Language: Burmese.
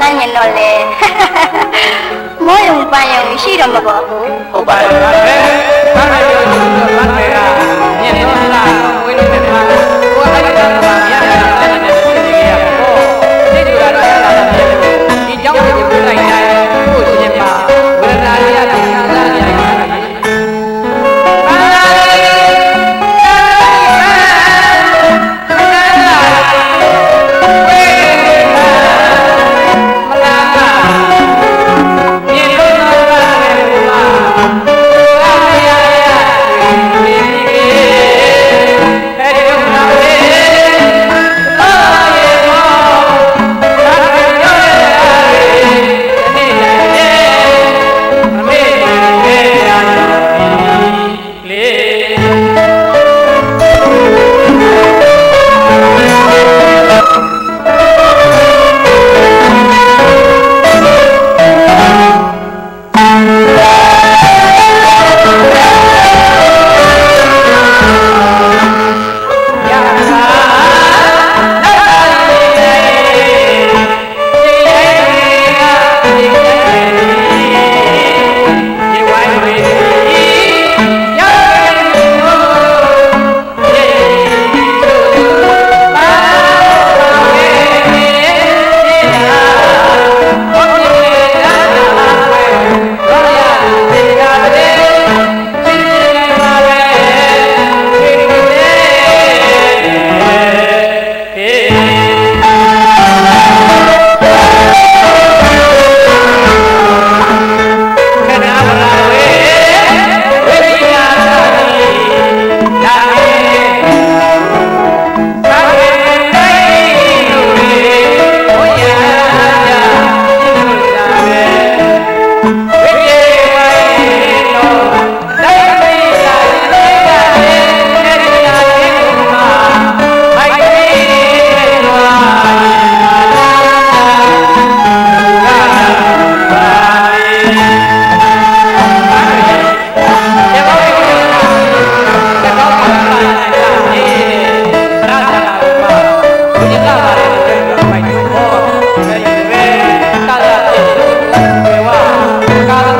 လှမ်းရင်တော့လေမောယုံပန်ယုံရှိတော့မှာပေါ့ဟုတ်ပါတယ်ဗျာဘာသာယုံဘာသာ ಕಾಲದ